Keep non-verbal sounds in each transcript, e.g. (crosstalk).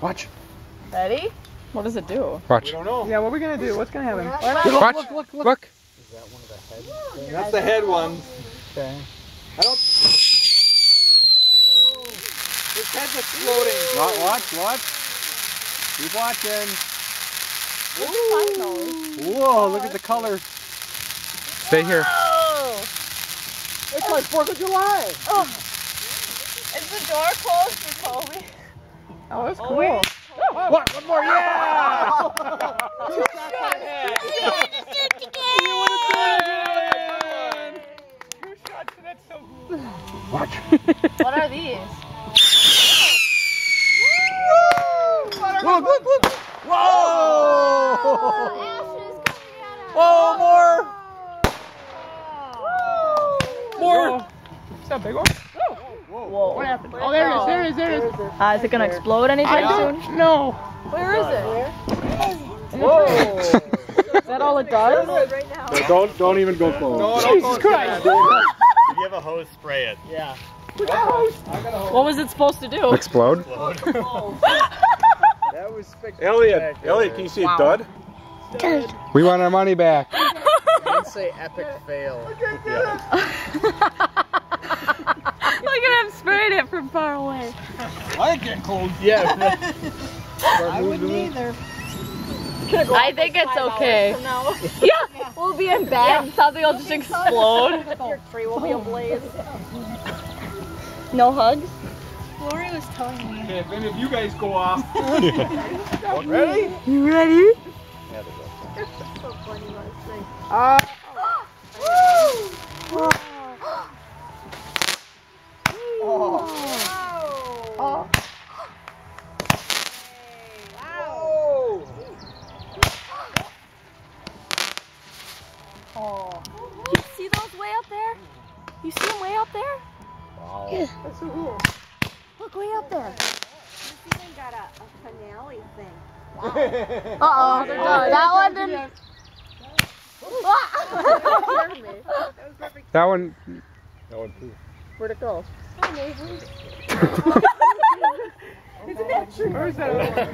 Watch. Ready? What does it do? Watch. don't know. Yeah, what are we gonna do? What's gonna happen? Watch. Look, look, look. That's the head one. Okay. I don't. Oh. His head's exploding. Watch, watch, watch. Keep watching. Whoa, look at the color. Stay here. Oh! It's like Fourth of July. Oh. Is the door closed for Kobe? Oh, that's cool. wait. Oh, what? One more, yeah! (laughs) Two shots. Yeah, just shoot again. Two shots. That's so Watch. What What are these? Look, look, look. Whoa! Oh, Whoa, more! More! Is that a big one? Whoa. What happened? Oh, there it is. There it is. There it is. Uh, is it gonna explode anytime I soon? don't know. Where is it? Whoa. Is that all it does? don't, don't even go close. No, Jesus Christ. If you have a hose, spray it. Yeah. What was it supposed to do? Explode? (laughs) That was spectacular. Elliot, Elliot, can you see a dud? Dud. We want our money back. Don't say epic fail. (laughs) Look at him spraying it from far away. I get close. Yeah. (laughs) I wouldn't either. I think it's okay. (laughs) Yeah, we'll be in bed and something will just explode. (laughs) Your tree will be ablaze. No hugs? Lori was telling me. Okay, if any of you guys go off. Ready? You ready? Yeah, they're So funny last night. Oh. Wow. Whoa. You see those way up there? You see them way up there? That's so cool. Look way up there. This even got a, a finale thing. Uh-oh, that one didn't. That one. Where'd it go?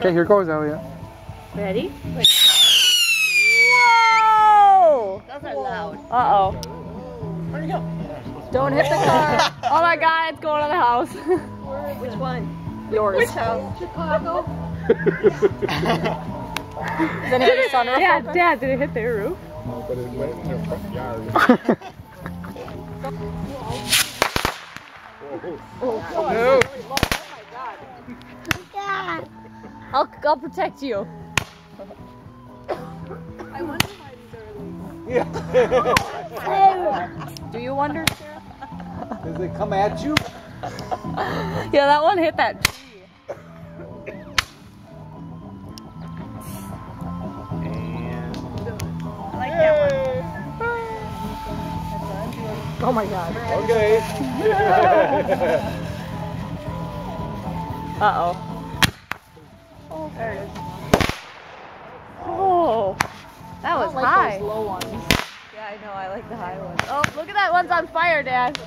Okay, here goes Elliot. Ready? Whoa! Those are loud. Uh-oh. Don't hit the car. (laughs) oh my god, it's going to the house. (laughs) Which one? Yours. Which house? Chicago? (laughs) Then it sunroof. Dad, Dad, did it hit their roof? No, but it went in their front yard. oh, oh, No. I'll, I'll protect you. I wonder why these are illegal. Yeah. (laughs) Do you wonder? Does it come at you? Yeah, that one hit that tree. I like that one. Oh my god. Okay. (laughs) Uh-oh. Oh, there it is. Oh, that was high. Low ones. Yeah, I know. I like the high ones. Oh, look at that one's on fire, Dad.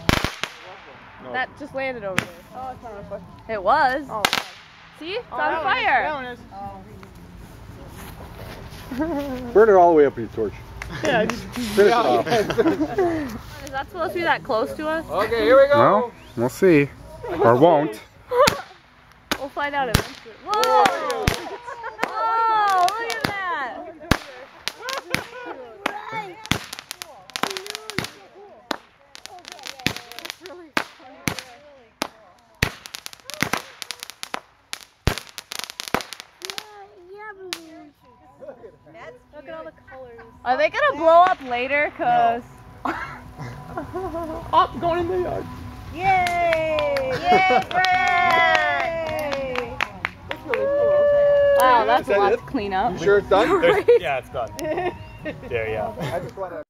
That just landed over there. Oh, it's not on fire. It was. Oh, See? It's oh, on that one is- fire. That one is. (laughs) Burn it all the way up with your torch. Yeah, just (laughs) Finish it off. (laughs) Is that supposed to be that close to us? Okay, here we go. Well, we'll see. Or won't. We'll find out eventually. Whoa! Whoa! Look at that! Look at all the colors. Are they gonna blow up later? Cause (laughs) oh, going in the yard. Yay! Yay, Yay! That's really cool. wow, that's that a lot it? to clean up. You sure it's done? There's, yeah, it's done. (laughs) There, yeah.